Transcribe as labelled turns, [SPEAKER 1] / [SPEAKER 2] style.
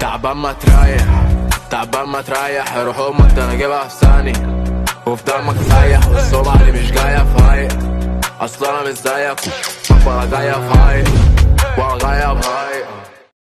[SPEAKER 1] تعبان ما تريح تعبان ما تريح روح أمك ده أنا اجيبها في ثانية وفي دمك سايح والصبح اللي مش جاية فايق اصل أنا مش زيك ولا ولا جاية فايق